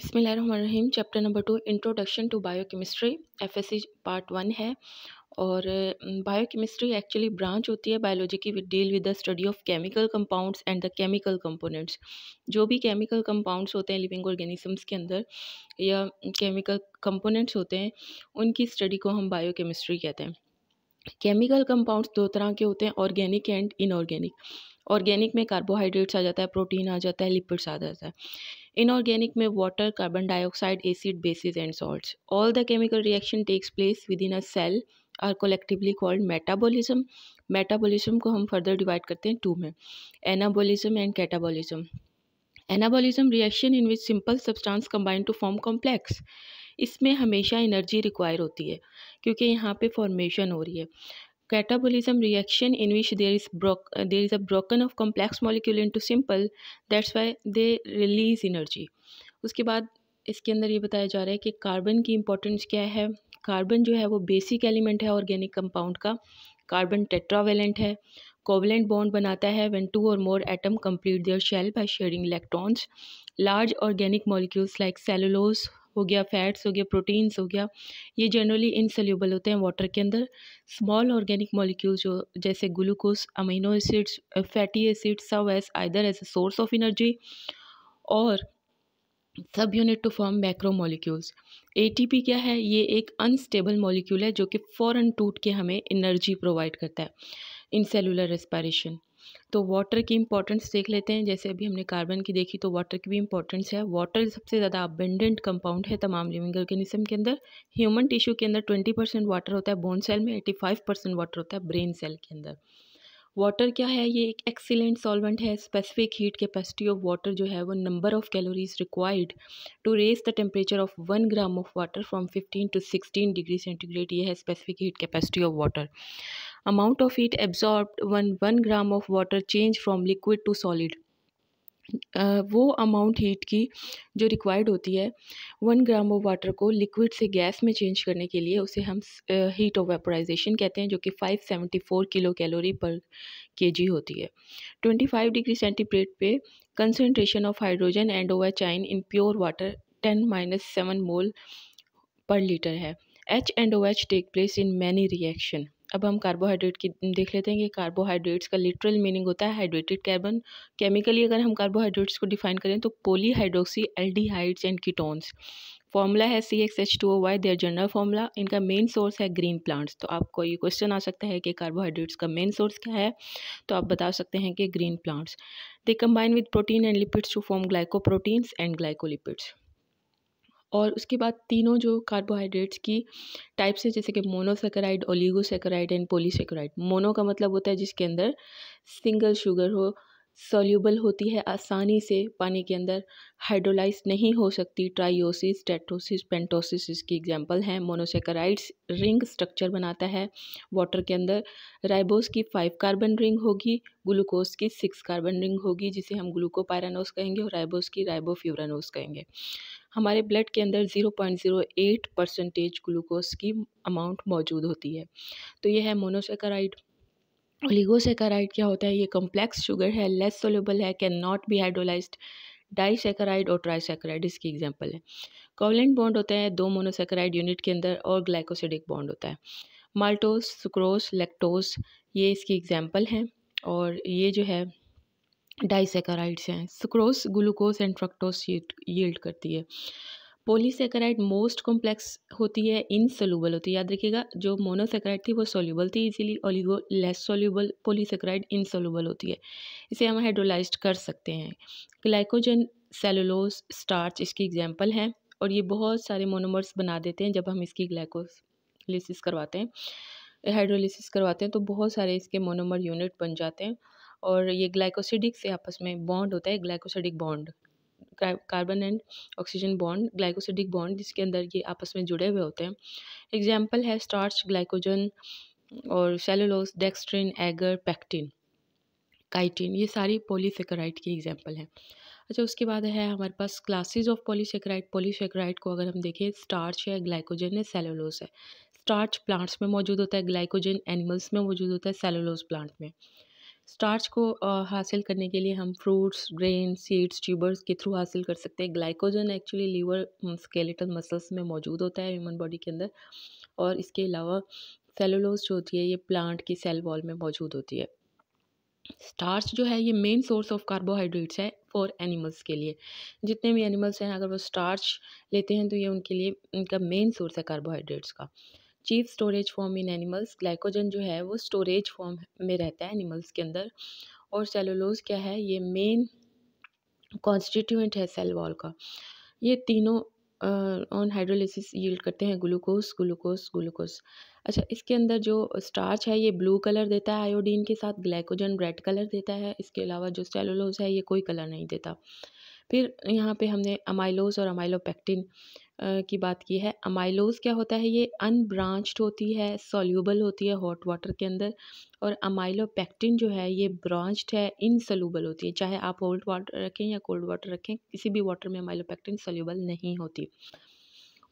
बिसमीम chapter number two introduction to biochemistry FSc part one है। और बायोकेमिस्ट्री एक्चुअली ब्रांच होती है बायोलॉजी की deal with the study of chemical compounds and the chemical components जो भी केमिकल कंपाउंड्स होते हैं लिविंग ऑर्गेनिजम्स के अंदर, या केमिकल कंपोनेंट्स होते हैं, उनकी स्टडी को हम बायोकेमिस्ट्री कहते हैं। केमिकल कंपाउंड्स दो तरह के होते हैं ऑर्गेनिक एंड इनऑर्गेनिक ऑर्गेनिक में कार्बोहाइड्रेट्स आ जाता है, प्रोटीन आ जाता है लिपिड्स आ जाता है। इनऑर्गेनिक में water carbon dioxide acid bases and salts all the chemical reaction takes place within a cell are collectively called metabolism metabolism को हम फर्दर डिवाइड करते हैं टू में anabolism and catabolism anabolism reaction in which simple substance combine to form complex इसमें हमेशा energy require होती है, क्योंकि यहाँ पे फॉर्मेशन हो रही है। Catabolism reaction in which there is broke uh, there is a broken of complex molecule into simple that's why they release energy. उसके बाद इसके अंदर ये बताया जा रहा है कि कार्बन की इंपॉर्टेंस क्या है? कार्बन जो है वो बेसिक एलिमेंट है ऑर्गेनिक कंपाउंड का। कार्बन टेट्रावेलेंट है। कोवलेंट बॉन्ड बनाता है व्हेन टू और more atom complete their shell by sharing electrons large organic molecules like cellulose हो गया फैट्स हो गया प्रोटीन्स हो गया, ये जनरली इनसल्यूबल होते हैं वाटर के अंदर। स्मॉल ऑर्गेनिक मॉलिक्यूल्स जो, जैसे glucose amino acids fatty acids serve as either as a source of energy और subunit to form macromolecules ATP क्या है? ये एक अनस्टेबल मॉलिक्यूल है जो कि फ़ौरन टूट के हमें एनर्जी प्रोवाइड करता है इन सेलुलर रेस्पायरेशन तो वाटर की इंपॉर्टेंस देख लेते हैं। जैसे अभी हमने कार्बन की देखी तो वाटर की भी इंपॉर्टेंस है। वाटर सबसे ज़्यादा अबेंडेंट कंपाउंड है तमाम लिविंग ऑर्गेनिज्म के अंदर। ह्यूमन टिश्यू के अंदर ट्वेंटी परसेंट वाटर होता है बोन सेल में एटी फाइव परसेंट वाटर होता है ब्रेन सेल के अंदर। वाटर क्या है? ये एक एक्सीलेंट सॉल्वेंट है। Specific heat capacity of water जो है, वो number of calories required to raise the temperature of one gram of water from fifteen to sixteen degree centigrade ये है specific heat capacity of water amount of heat absorbed when 1 gram of water change from liquid to solid. वो amount heat की जो required होती है one gram of water को liquid से gas में चेंज करने के लिए उसे हम हीट ऑफ़ वेपोराइजेशन कहते हैं, जो कि 574 किलो कैलोरी पर केजी होती है। 25 डिग्री सेंटीग्रेड पे concentration of hydrogen and O H ion in pure water 10 minus seven mole per litre है। H and O H take place in many reaction अब हम कार्बोहाइड्रेट की देख लेते हैं कि कार्बोहाइड्रेट्स का लिटरल मीनिंग होता है हाइड्रेटेड कार्बन केमिकली अगर हम कार्बोहाइड्रेट्स को डिफाइन करें तो polyhydroxy aldehydes and ketones formula है C X H two O Y their general formula इनका मेन सोर्स है ग्रीन प्लांट्स तो आपको ये क्वेश्चन आ सकता है कि कार्बोहाइड्रेट्स का मेन सोर्स क्या है? तो आप बता सकते हैं कि green plants they combine with protein and lipids to form glycoproteins and glycolipids और उसके बाद तीनों जो कार्बोहाइड्रेट्स की टाइप्स है, जैसे कि monosaccharide oligosaccharide and polysaccharide mono का मतलब होता है जिसके अंदर सिंगल शुगर हो सोल्यूबल होती है आसानी से पानी के अंदर। हाइड्रोलाइज नहीं हो सकती। ट्राइयोसिस टेट्रोसिस पेंटोसिस इसकी एग्जांपल हैं। मोनोसेकेराइड्स रिंग स्ट्रक्चर बनाता है। वाटर के अंदर राइबोस की फाइव कार्बन रिंग होगी, ग्लूकोज की सिक्स कार्बन रिंग होगी, जिसे हम ग्लूकोपायरानोस कहेंगे और राइबोस की राइबोफ्यूरानोस कहेंगे। हमारे ब्लड के अंदर zero point zero eight percentage glucose की अमाउंट मौजूद होती है। तो यह है मोनोसेकाराइड। ओलिगोसेकाराइड क्या होता है? ये कम्प्लेक्स शुगर है लेस सोल्यूबल है can not be hydrolysed disaccharide और ट्राइसेक्राइड इसकी एग्ज़ाम्पल है। कोवलेंट बॉन्ड होते हैं, दो मोनोसेक्राइड यूनिट के अंदर और ग्लाइकोसिडिक बॉन्ड होता है। माल्टोस सुक्रोस लेक्टोस ये इसकी एग्ज़ाम्पल हैं और ये जो है डाइसेकाराइड्स हैं। Sucrose glucose and fructose yield करती है। पोलीसेकेराइड मोस्ट कॉम्प्लेक्स होती है इनसोल्यूबल होती है। याद रखिएगा, जो मोनोसेकेराइड थी वो सोल्यूबल थी easily oligo less soluble polysaccharide insoluble होती है। इसे हम हाइड्रोलाइज कर सकते हैं। ग्लाइकोजन सेलुलोज स्टार्च इसकी एग्ज़ाम्पल हैं, और ये बहुत सारे मोनोमर्स बना देते हैं जब हम इसकी ग्लाइकोलिसिस करवाते हैं। हाइड्रोलिसिस करवाते हैं तो बहुत सारे इसके मोनोमर यूनिट बन जाते हैं, और ये ग्लाइकोसिडिक से आपस में बॉन्ड होता है glycosidic bond carbon and oxygen bond glycosidic bond जिसके अंदर ये आपस में जुड़े हुए होते हैं। एग्ज़ाम्पल है स्टार्च ग्लाइकोजन और cellulose dextrin agar pectin chitin ये सारी पोलीसेक्राइड की एग्ज़ाम्पल हैं। अच्छा उसके बाद है हमारे पास क्लासेस ऑफ़ पॉलीसेक्राइड पॉलीसेक्राइड को अगर हम देखें स्टार्च है ग्लाइकोजन है सेलोलोस है। स्टार्च प्लांट्स में मौजूद होता है ग्लाइकोजन एनिमल्स में मौजूद होता है सेलुलोस प्लांट में। स्टार्च को हासिल करने के लिए हम फ्रूट्स ग्रेन सीड्स, ट्यूबर्स के थ्रू हासिल कर सकते हैं। Glycogen actually liver skeletal muscles में मौजूद होता है ह्यूमन बॉडी के अंदर और इसके अलावा सेलुलोज जो होती है, ये प्लांट की सेल वॉल में मौजूद होती है। स्टार्च जो है, ये मेन सोर्स ऑफ़ कार्बोहाइड्रेट्स है फॉर एनिमल्स के लिए। जितने भी एनिमल्स हैं, अगर वो स्टार्च लेते हैं तो ये उनके लिए, उनका मेन सोर्स है कार्बोहाइड्रेट्स का। Chief storage form in animals, glycogen जो है वो स्टोरेज फॉर्म में रहता है एनिमल्स के अंदर। और सेलोलोज क्या है? ये मेन कॉन्स्टिट्यूएंट है सेल वॉल का। ये तीनों ऑन हाइड्रोलिसिस यील्ड करते हैं ग्लूकोज ग्लूकोज ग्लूकोज अच्छा इसके अंदर जो स्टार्च है, ये ब्लू कलर देता है आयोडीन के साथ ग्लाइकोजन रेड कलर देता है। इसके अलावा जो सेलोलोज है, ये कोई कलर नहीं देता। फिर यहाँ पे हमने अमाइलोज और अमाइलोपेक्टिन की बात की है। अमाइलोज क्या होता है? ये अनब्रांच्ड होती है सॉल्यूबल होती है हॉट वाटर के अंदर और अमाइलोपेक्टिन जो है, ये ब्रांच्ड है इनसोल्यूबल होती है। चाहे आप होल्ड वाटर रखें या कोल्ड वाटर रखें, किसी भी वाटर में अमाइलोपेक्टिन सोल्यूबल नहीं होती।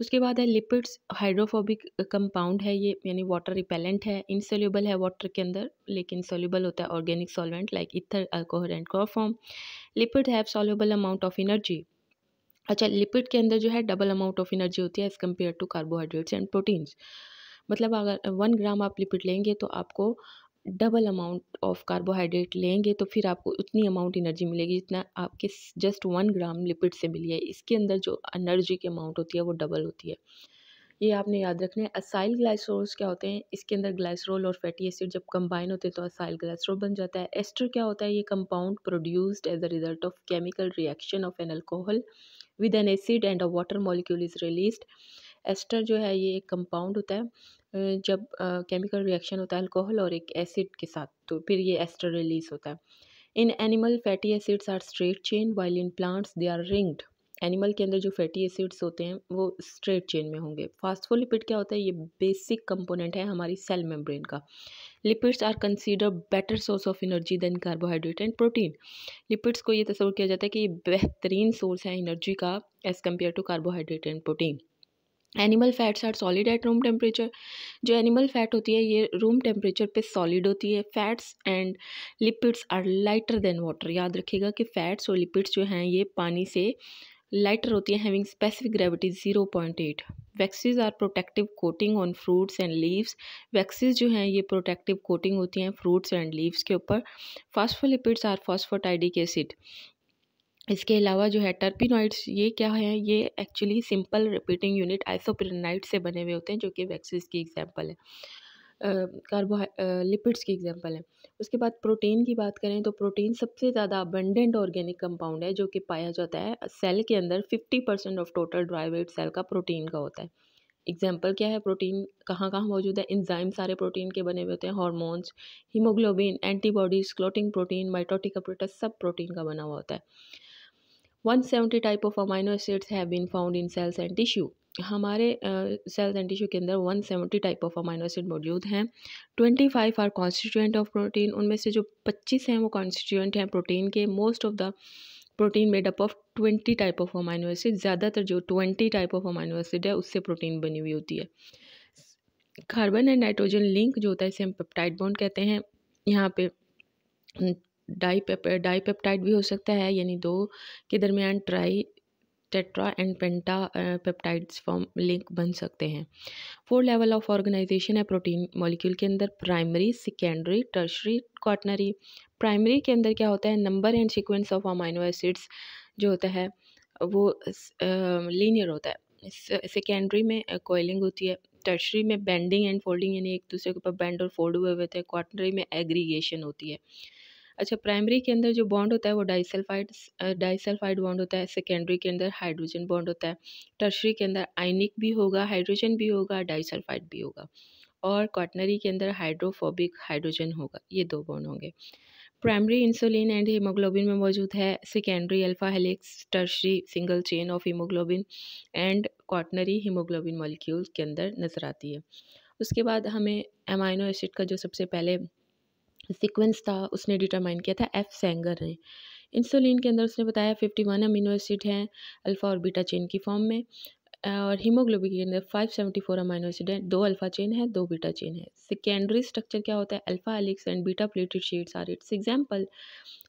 उसके बाद है लिपिड्स हाइड्रोफोबिक कंपाउंड है ये, यानी वाटर रिपेलेंट है। इनसोल्यूबल है वाटर के अंदर, लेकिन सोल्यूबल होता है organic solvent like ether alcohol and chloroform lipid have soluble amount of energy अच्छा लिपिड के अंदर जो है डबल अमाउंट ऑफ़ एनर्जी होती है as compare to carbohydrates and proteins मतलब अगर वन ग्राम आप लिपिड लेंगे तो आपको डबल अमाउंट ऑफ़ कार्बोहाइड्रेट लेंगे तो फिर आपको उतनी अमाउंट एनर्जी मिलेगी जितना आपके जस्ट वन ग्राम लिपिड से मिली है। इसके अंदर जो एनर्जी की अमाउंट होती है वो डबल होती है। ये आपने याद रखना है असाइल ग्लाइसरोल्स क्या होते हैं? इसके अंदर ग्लाइसरोल और फैटी एसिड जब कंबाइन होते हैं तो असाइल ग्लाइसरोल बन जाता है। एस्टर क्या होता है? ये compound produced as a result of chemical reaction of an alcohol with an acid and a water molecule is released ester जो है, ये एक कंपाउंड होता है जब केमिकल रिएक्शन होता है अल्कोहल और एक एसिड के साथ तो फिर ये एस्टर रिलीज़ होता है। In animal fatty acids are straight chain while in plants they are ringed animal के अंदर जो फैटी एसिड्स होते हैं, वो स्ट्रेट चेन में होंगे। फास्फोलिपिड क्या होता है? ये बेसिक कंपोनेंट है हमारी सेल मेम्ब्रेन का। Lipids are consider better source of energy than carbohydrate and protein. Lipids को ये तस्वर किया जाता है कि ये बेहतरीन सोर्स है एनर्जी का as compare to carbohydrate and protein. Animal fats are solid at room temperature. जो एनिमल फैट होती है, ये रूम टेम्परेचर पे सॉलिड होती है। Fats and lipids are lighter than water. याद रखिएगा कि फैट्स और लिपिड्स जो हैं, ये पानी से लाइटर होती है having specific gravity zero point eight waxes are protective coating on fruits and leaves waxes जो हैं, ये प्रोटेक्टिव कोटिंग होती हैं फ्रूट्स एंड लीव्स के ऊपर. फास्फोलिपिड्स आर फॉस्फोटाइडिक एसिड इसके अलावा जो है टर्पिनॉइड्स ये क्या है? ये actually simple repeating unit isoprenoid से बने हुए होते हैं, जो कि वैक्सीज की एग्ज़ाम्पल है। कार्बो लिपिड्स की एग्जांपल है। उसके बाद प्रोटीन की बात करें तो प्रोटीन सबसे ज़्यादा अबंडेंट ऑर्गेनिक कंपाउंड है, जो कि पाया जाता है सेल के अंदर fifty percent of total dry weight cell का प्रोटीन का होता है। एग्ज़ाम्पल क्या है? प्रोटीन कहाँ कहाँ मौजूद है? इंजाइम सारे प्रोटीन के बने हुए होते हैं hormones haemoglobin antibodies clotting protein mitotic सब प्रोटीन का बना हुआ होता है। 170 type of amino acids have been found in cells and tissue हमारे सेल्स एंड टिश्यू के अंदर 170 टाइप ऑफ़ अमाइनो एसिड मौजूद हैं। 25 आर कॉन्स्टिट्यूएंट ऑफ़ प्रोटीन उनमें से जो 25 हैं वो कॉन्स्टिट्यूएंट हैं प्रोटीन के। Most of the protein made up of 20 type of amino acid ज़्यादातर जो 20 टाइप ऑफ़ अमाइनो एसिड है, उससे प्रोटीन बनी हुई होती है। कार्बन एंड नाइट्रोजन लिंक जो होता है, इसे हम पेप्टाइड बॉन्ड कहते हैं। यहाँ पे डाई डाईपेप्टाइड भी हो सकता है, यानी दो के दरमियान tri tetra and penta peptides form link बन सकते हैं। फोर लेवल ऑफ़ ऑर्गेनाइजेशन है प्रोटीन मॉलिक्यूल के अंदर, primary, secondary, tertiary quaternary primary के अंदर क्या होता है? Number and sequence of amino acids जो होता है, वो लीनियर होता है। सेकेंडरी में कोयलिंग होती है, टर्शरी में बेंडिंग एंड फोल्डिंग यानी एक दूसरे के ऊपर बेंड और फोल्ड हुए हुए थे क्वाटनरी में एग्रीगेशन होती है। अच्छा प्राइमरी के अंदर जो बॉन्ड होता है वो डाइसल्फाइड डाइसल्फाइड बॉन्ड होता है सेकेंडरी के अंदर हाइड्रोजन बॉन्ड होता है टर्शरी के अंदर आइनिक भी होगा हाइड्रोजन भी होगा डाइसल्फाइड भी होगा और क्वाटनरी के अंदर हाइड्रोफोबिक हाइड्रोजन होगा, ये दो बॉन्ड होंगे। प्राइमरी इंसुलिन एंड हीमोग्लोबिन में मौजूद है secondary alpha helix tertiary single chain of haemoglobin and quaternary haemoglobin molecule के अंदर नज़र आती है। उसके बाद हमें अमाइनो एसिड का जो सबसे पहले सीक्वेंस था, उसने डिटरमाइन किया था एफ़ सेंगर ने। इंसुलिन के अंदर उसने बताया फिफ्टी वन अमीनो एसिड हैं, अल्फ़ा और बीटा चेन की फॉर्म में और हीमोग्लोबिन के अंदर 574 अमाइनो एसिड है, दो अल्फ़ा चेन है, दो बीटा चेन है। सेकेंडरी स्ट्रक्चर क्या होता है? Alpha helix and beta pleated sheets are its example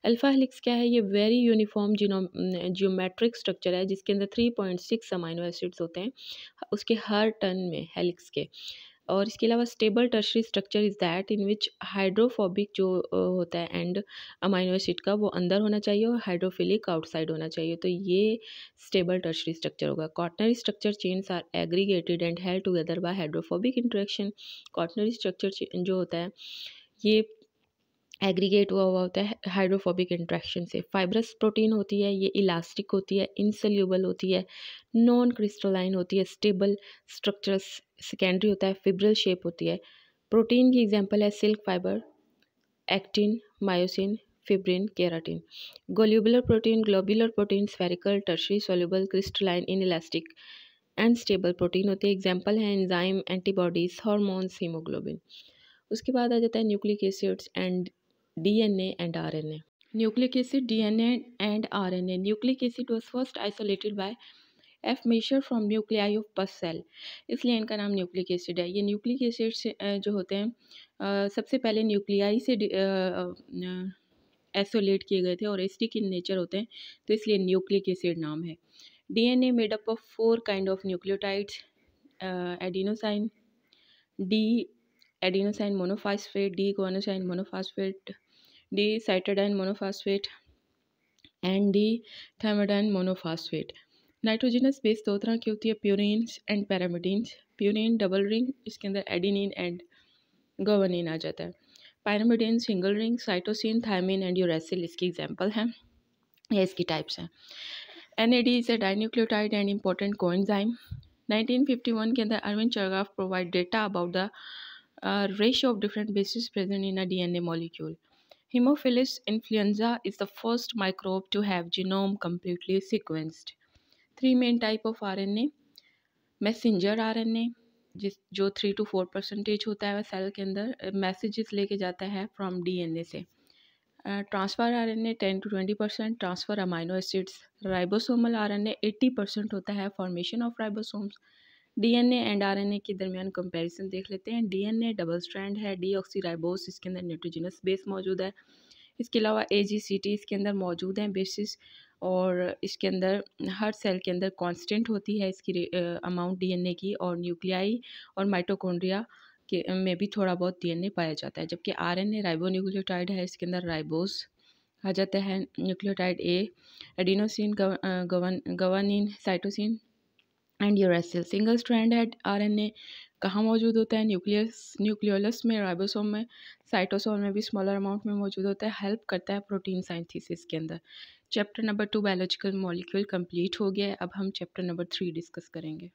alpha helix क्या है? ये वेरी यूनिफॉर्म जिनो जियोमेट्रिक स्ट्रक्चर है, जिसके अंदर 3.6 अमाइनो एसिड्स होते हैं, उसके हर टर्न में हेलिक्स के। और इसके अलावा stable tertiary structure is that in which hydrophobic जो होता है एंड अमाइनो एसिड का वो अंदर होना चाहिए और हाइड्रोफिलिक आउटसाइड होना चाहिए। तो ये स्टेबल टर्शरी स्ट्रक्चर होगा। Quaternary structure chains are aggregated and held together by hydrophobic interaction quaternary structure जो होता है, ये एग्रीगेट हुआ हुआ होता है हाइड्रोफोबिक इंट्रैक्शन से। फाइब्रस प्रोटीन होती है, ये इलास्टिक होती है इनसेल्यूबल होती है नॉन क्रिस्टलाइन होती है स्टेबल स्ट्रक्चर्स सेकेंडरी होता है फिब्रल शेप होती है प्रोटीन की एग्जांपल है silk fibre actin myosin fibrin keratin globular protein globular protein spherical tertiary soluble crystalline inelastic and stable protein होते हैं एग्ज़ाम्पल हैं एंजाइम एंटीबॉडीज़ हार्मोन्स हीमोग्लोबिन उसके बाद आ जाता है nucleic acids and DNA and RNA. Nucleic acid, DNA and RNA. Nucleic acid was first isolated by F Miescher from nuclei of pus cell इसलिए इनका नाम न्यूक्लिक एसिड है। ये न्यूक्लिक एसिड से जो होते हैं सबसे पहले न्यूक्लियाई से एसोलेट किए गए थे और एसिडिक इन नेचर होते हैं तो इसलिए न्यूक्लिक एसिड नाम है। DNA made up of four kind of nucleotides adenosine D adenosine monophosphate D guanosine monophosphate D cytidine monophosphate and D thymidine monophosphate nitrogenous base दो तरह की होती है purines and pyrimidines purine double ring इसके अंदर adenine and guanine आ जाता है. Pyrimidine single ring cytosine thymine and uracil इसकी एग्ज़ाम्पल हैं. या इसकी टाइप्स हैं. N A D is a dinucleotide and important coenzyme 1951 के अंदर Erwin Chargaff provide data about the ratio of different bases present in a DNA molecule Hemophilus influenza is the first microbe to have genome completely sequenced. Three main type of RNA. Messenger RNA जिस, जो three to four percentage होता है वह cell के अंदर messages लेके जाता है फ्रॉम डीएनए से। Transfer RNA ten to twenty percent transfer amino acids ribosomal RNA eighty percent होता है formation of ribosomes DNA and RNA के दरमियान कंपैरिजन देख लेते हैं। डीएनए डबल स्ट्रैंड है डी ऑक्सीराइबोस इसके अंदर नाइट्रोजनस बेस मौजूद है। इसके अलावा ए जी सी टी इसके अंदर मौजूद हैं बेसिस और इसके अंदर, हर सेल के अंदर कांस्टेंट होती है इसकी अमाउंट डीएनए की और न्यूक्लियाई और माइटोकॉन्ड्रिया के में भी थोड़ा बहुत डीएनए पाया जाता है। जबकि आरएनए राइबोन्यूक्लियोटाइड है, इसके अंदर राइबोस आ जाता है, न्यूक्लियोटाइड ए, एडिनोसिन गवन, guanine, cytosine and uracil. Single strand है आरएनए कहाँ मौजूद होता है? न्यूक्लियस, न्यूक्लियोलस में, राइबोसोम में, साइटोसोम में भी स्मॉलर अमाउंट में मौजूद होता है। हेल्प करता है प्रोटीन साइंथिसिस के अंदर। Chapter number two biological molecule complete हो गया है। अब हम चैप्टर नंबर थ्री डिस्कस करेंगे।